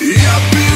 E a